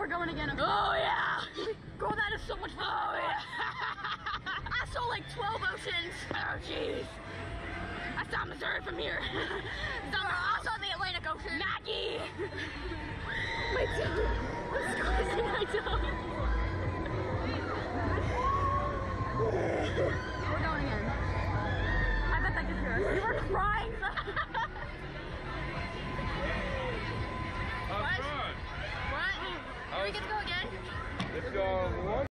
we're going again. Okay? Oh, yeah! Girl, that is so much fun. Oh, yeah! I saw like 12 oceans. Oh, jeez. I saw Missouri from here. so, I saw the Atlantic Ocean. Maggie! Have fun.